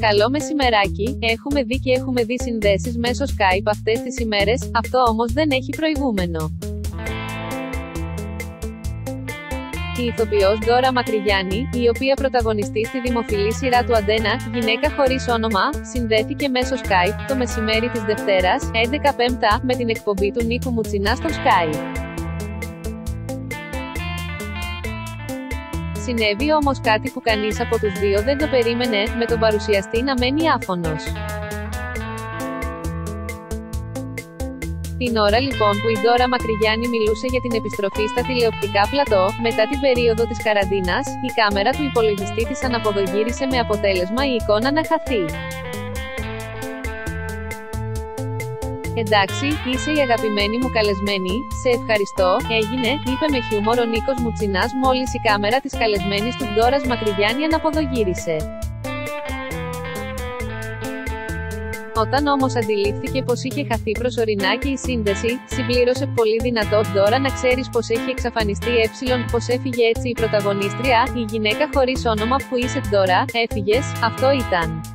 Καλό μεσημεράκι, έχουμε δει και έχουμε δει συνδέσεις μέσω Skype αυτές τις ημέρες, αυτό όμως δεν έχει προηγούμενο. Η ηθοποιός Ντόρα Μακρυγιάννη, η οποία πρωταγωνιστεί στη δημοφιλή σειρά του Αντένα, γυναίκα χωρίς όνομα, συνδέθηκε μέσω Skype, το μεσημέρι της Δευτέρας, 11 Πέμπτα, με την εκπομπή του Νίκου Μουτσινά στο Skype. Συνέβη όμως κάτι που κανείς από τους δύο δεν το περίμενε, με τον παρουσιαστή να μένει άφωνος. Την ώρα λοιπόν που η Ντόρα Μακρυγιάννη μιλούσε για την επιστροφή στα τηλεοπτικά πλατό, μετά την περίοδο της καραντίνας, η κάμερα του υπολογιστή της αναποδογύρισε με αποτέλεσμα η εικόνα να χαθεί. Εντάξει, είσαι η αγαπημένη μου καλεσμένη, σε ευχαριστώ, έγινε, είπε με χιούμορ ο Νίκος Μουτσινάς μόλις η κάμερα της καλεσμένης του Ντόρας Μακρυγιάννη αναποδογύρισε. Όταν όμως αντιλήφθηκε πως είχε χαθεί προσωρινά και η σύνδεση, συμπλήρωσε πολύ δυνατό Ντόρα να ξέρεις πως έχει εξαφανιστεί ε, πως έφυγε έτσι η πρωταγωνίστρια, η γυναίκα χωρίς όνομα που είσαι Ντόρα, έφυγες, αυτό ήταν.